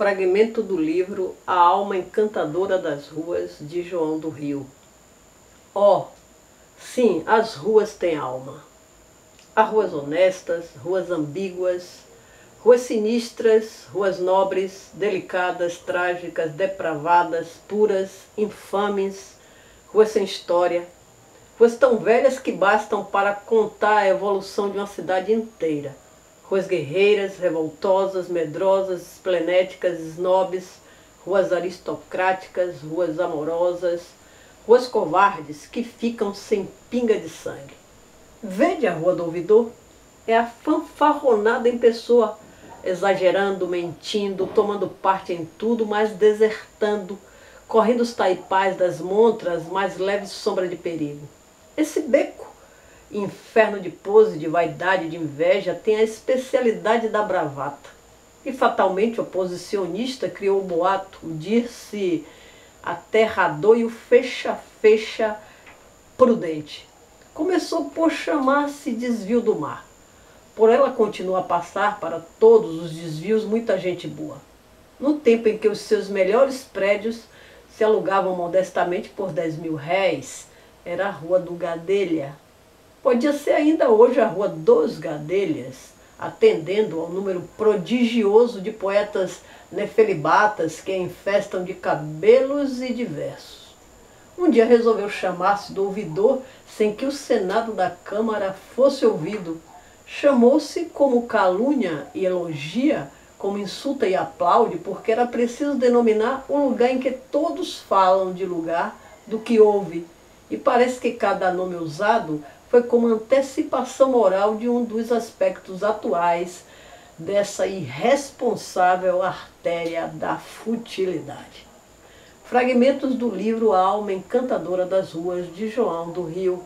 Fragmento do livro A Alma Encantadora das Ruas, de João do Rio. Oh, sim, as ruas têm alma. Há ruas honestas, ruas ambíguas, ruas sinistras, ruas nobres, delicadas, trágicas, depravadas, puras, infames, ruas sem história, ruas tão velhas que bastam para contar a evolução de uma cidade inteira ruas guerreiras, revoltosas, medrosas, esplenéticas, snobs, ruas aristocráticas, ruas amorosas, ruas covardes que ficam sem pinga de sangue. Vede a Rua do Ouvidor? É a fanfarronada em pessoa, exagerando, mentindo, tomando parte em tudo, mas desertando, correndo os taipais das montras, mais leves sombra de perigo. Esse beco inferno de pose, de vaidade, de inveja, tem a especialidade da bravata. E fatalmente o oposicionista criou o boato, o dir-se aterrador e o fecha-fecha prudente. Começou por chamar-se desvio do mar. Por ela continua a passar para todos os desvios muita gente boa. No tempo em que os seus melhores prédios se alugavam modestamente por 10 mil réis, era a Rua do Gadelha, Podia ser ainda hoje a Rua dos Gadelhas, atendendo ao número prodigioso de poetas nefelibatas que infestam de cabelos e de versos. Um dia resolveu chamar-se do ouvidor sem que o Senado da Câmara fosse ouvido. Chamou-se como calúnia e elogia, como insulta e aplaude, porque era preciso denominar o lugar em que todos falam de lugar do que houve. E parece que cada nome usado foi como antecipação moral de um dos aspectos atuais dessa irresponsável artéria da futilidade. Fragmentos do livro A Alma Encantadora das Ruas, de João do Rio,